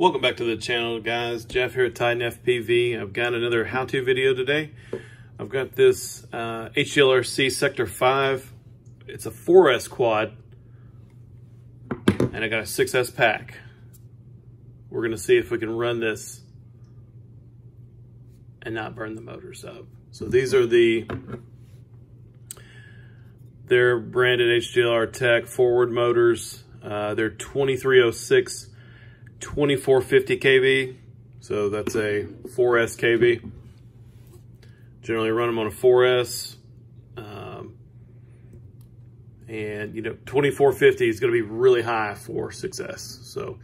Welcome back to the channel guys. Jeff here at Titan FPV. I've got another how-to video today. I've got this uh, Sector 5. It's a 4S quad and I got a 6S pack. We're gonna see if we can run this and not burn the motors up. So these are the they're branded HGLR Tech forward motors. Uh, they're 2306 2450 kV. So that's a 4S kV. Generally run them on a 4S. Um, and, you know, 2450 is going to be really high for 6S. So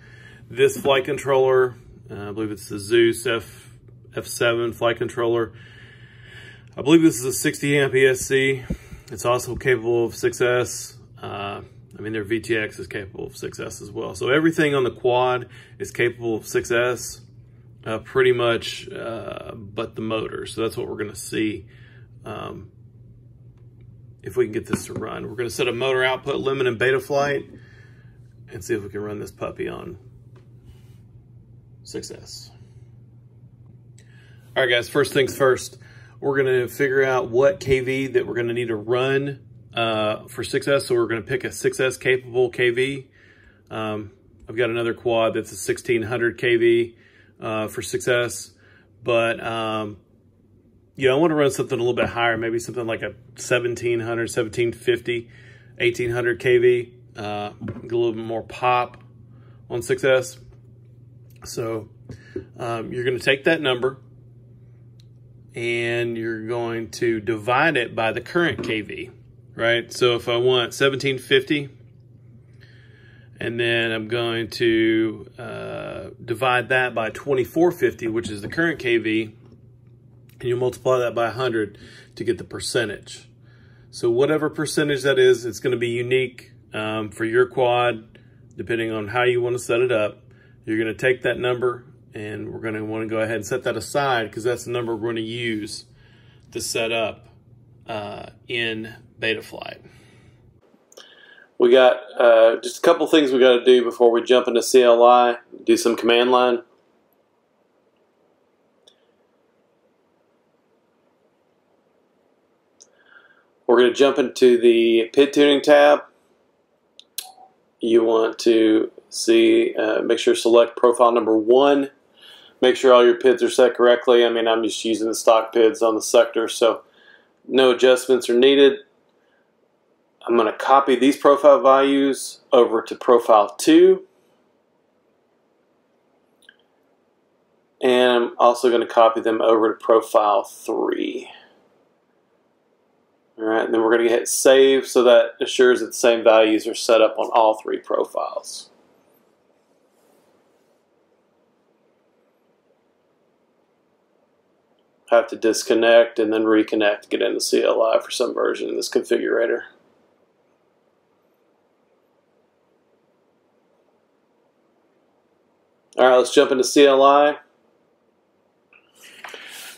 this flight controller, uh, I believe it's the Zeus F, F7 flight controller. I believe this is a 60 amp ESC. It's also capable of 6S. Uh, I mean, their VTX is capable of 6S as well. So everything on the quad is capable of 6S, uh, pretty much, uh, but the motor. So that's what we're gonna see um, if we can get this to run. We're gonna set a motor output limit in Betaflight and see if we can run this puppy on 6S. All right, guys, first things first. We're gonna figure out what KV that we're gonna need to run uh, for 6S. So we're gonna pick a 6S capable KV. Um, I've got another quad that's a 1600 KV uh, for 6S, but um, yeah, I wanna run something a little bit higher, maybe something like a 1700, 1750, 1800 KV, uh, get a little bit more pop on 6S. So um, you're gonna take that number, and you're going to divide it by the current kV, right? So if I want 1750, and then I'm going to uh, divide that by 2450, which is the current kV, and you multiply that by 100 to get the percentage. So whatever percentage that is, it's going to be unique um, for your quad, depending on how you want to set it up. You're going to take that number and we're going to want to go ahead and set that aside because that's the number we're going to use to set up uh, in Betaflight. We got uh, just a couple things we got to do before we jump into CLI, do some command line. We're going to jump into the PID tuning tab. You want to see, uh, make sure select profile number one make sure all your PIDs are set correctly. I mean, I'm just using the stock PIDs on the sector, so no adjustments are needed. I'm going to copy these profile values over to profile 2. And I'm also going to copy them over to profile 3. Alright, and then we're going to hit save so that assures that the same values are set up on all three profiles. have to disconnect and then reconnect to get into CLI for some version of this configurator. All right, let's jump into CLI.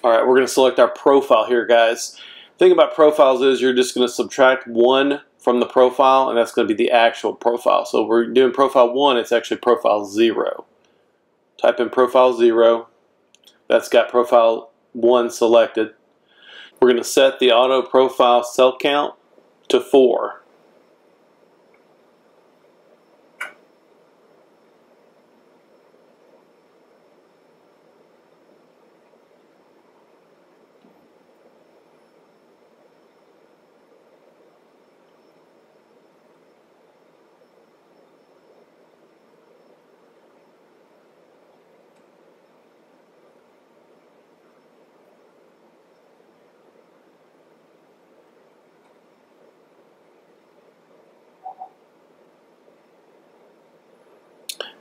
All right, we're going to select our profile here, guys. The thing about profiles is you're just going to subtract one from the profile, and that's going to be the actual profile. So we're doing profile one, it's actually profile zero. Type in profile zero. That's got profile one selected. We're going to set the auto profile cell count to 4.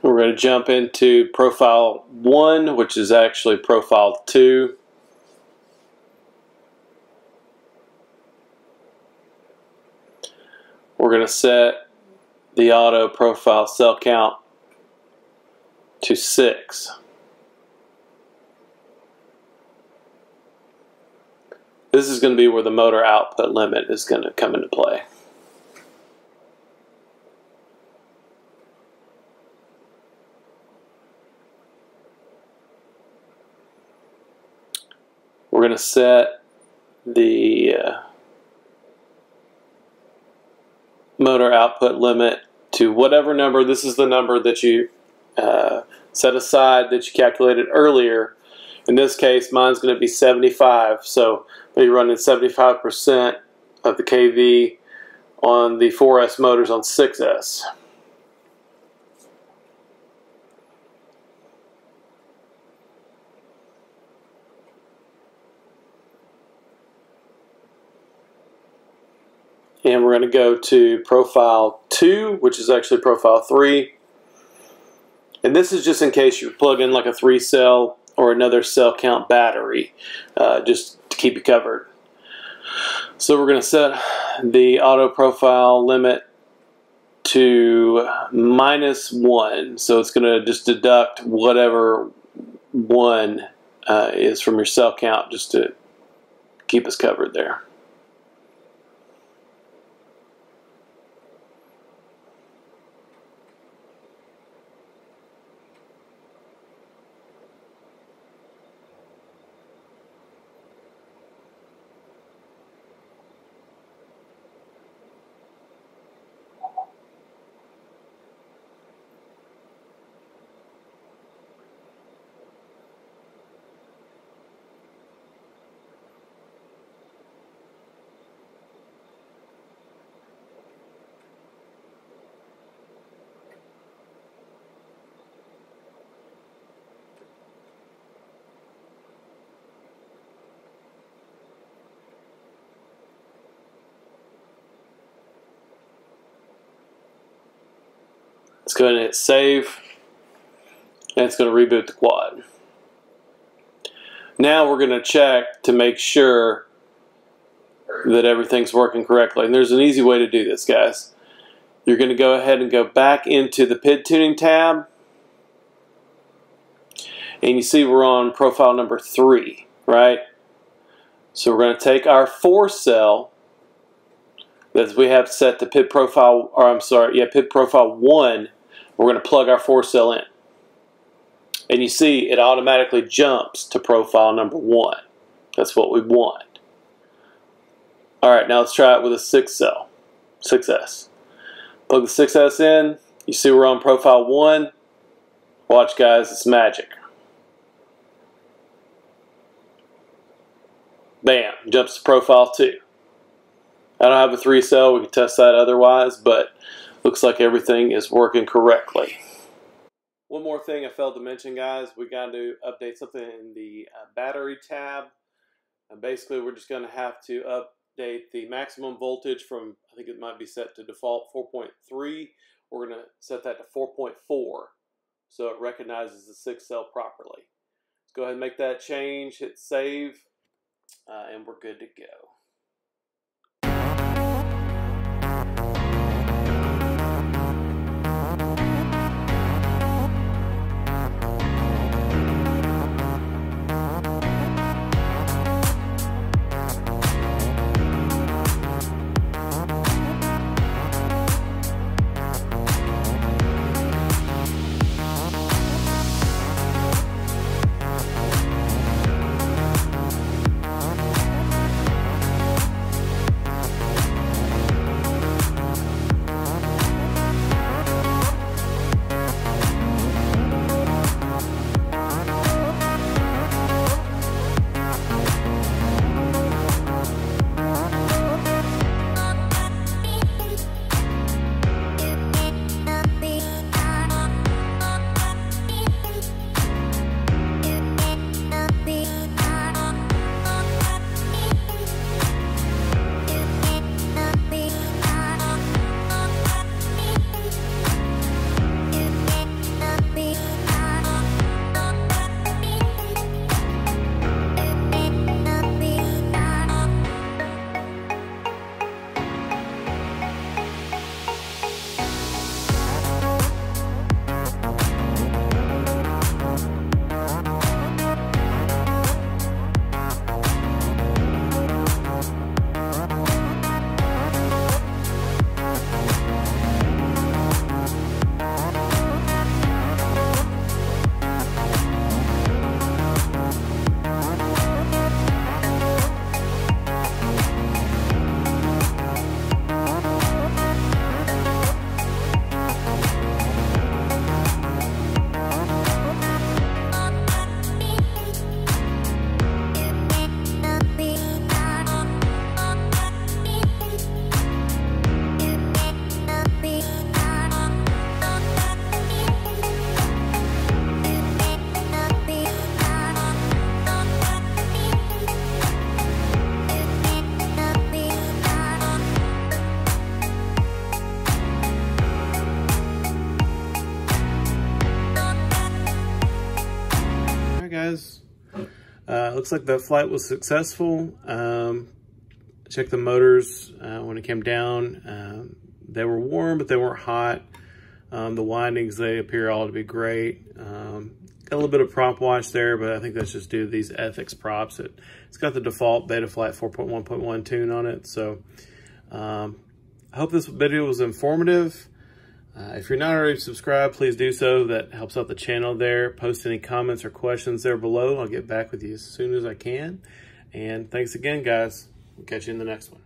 We're going to jump into profile 1, which is actually profile 2. We're going to set the auto profile cell count to 6. This is going to be where the motor output limit is going to come into play. To set the uh, motor output limit to whatever number. This is the number that you uh, set aside that you calculated earlier. In this case, mine's going to be 75. So be running 75% of the KV on the 4S motors on 6S. And we're going to go to profile 2 which is actually profile 3 and this is just in case you plug in like a 3 cell or another cell count battery uh, just to keep you covered. So we're going to set the auto profile limit to minus 1 so it's going to just deduct whatever 1 uh, is from your cell count just to keep us covered there go ahead and hit save. And it's going to reboot the quad. Now we're going to check to make sure that everything's working correctly. And there's an easy way to do this, guys. You're going to go ahead and go back into the PID tuning tab. And you see we're on profile number three, right? So we're going to take our four cell that we have set to PID profile, or I'm sorry, yeah, PID profile one we're going to plug our four cell in. And you see it automatically jumps to profile number one. That's what we want. All right, now let's try it with a six cell, 6S. Plug the 6S in. You see we're on profile one. Watch guys, it's magic. Bam, jumps to profile two. I don't have a three cell, we can test that otherwise, but looks like everything is working correctly. One more thing I failed to mention, guys, we got to update something in the uh, battery tab. And basically, we're just going to have to update the maximum voltage from, I think it might be set to default 4.3. We're going to set that to 4.4 so it recognizes the six cell properly. Let's go ahead and make that change, hit save, uh, and we're good to go. Looks like that flight was successful. Um, check the motors uh, when it came down. Um, they were warm, but they weren't hot. Um, the windings, they appear all to be great. Um, got a little bit of prop wash there, but I think that's just due to these Ethix props. It, it's got the default Betaflight 4.1.1 tune on it. So um, I hope this video was informative. Uh, if you're not already subscribed, please do so. That helps out the channel there. Post any comments or questions there below. I'll get back with you as soon as I can. And thanks again, guys. We'll catch you in the next one.